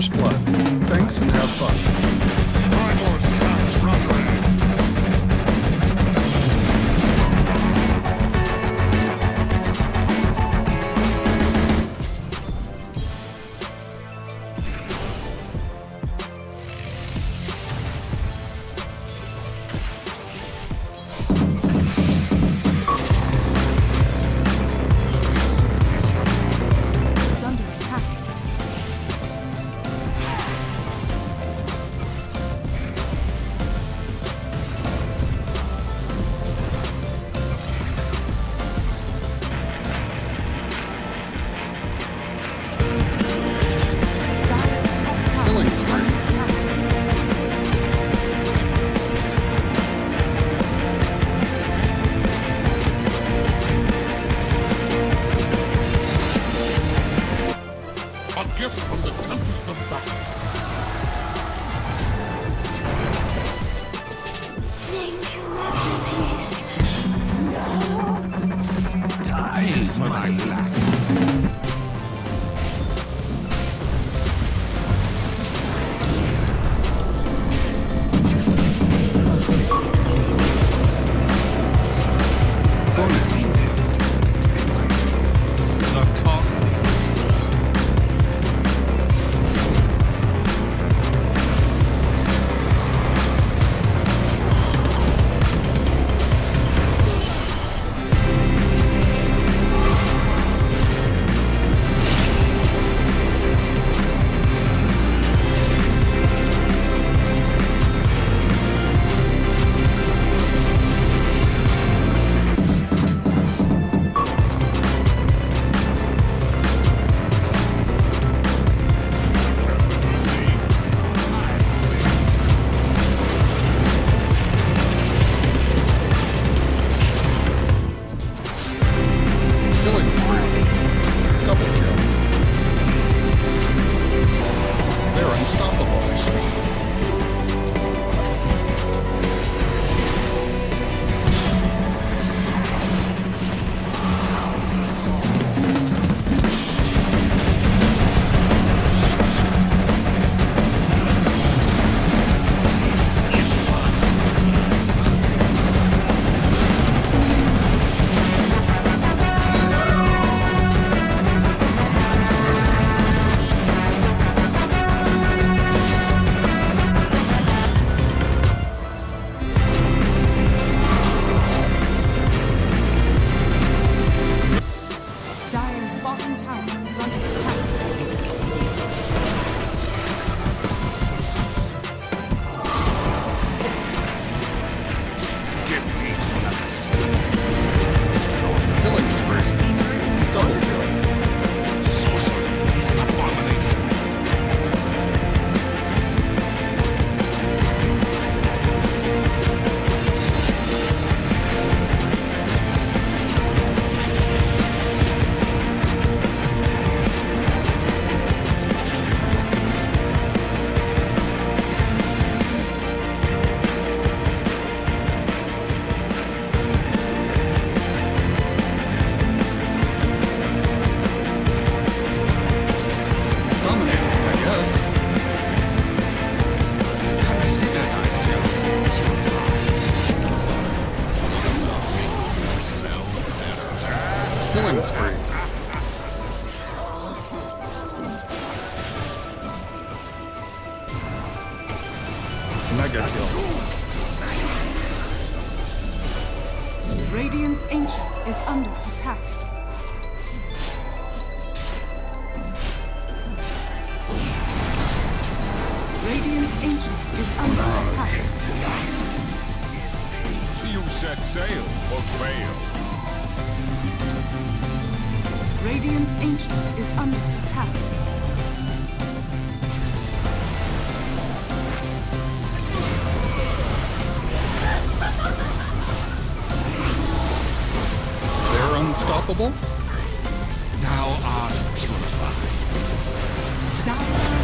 First Blood. Thanks and have fun. Gift from the Tempest of Battle. Thank you, masterpiece. Time is my black. Killing spree. Mega kill. Radiant's ancient is under attack. Radiant's ancient is under attack. You set sail or fail. Radiant's ancient is under attack. They're unstoppable? Thou art purified. Dire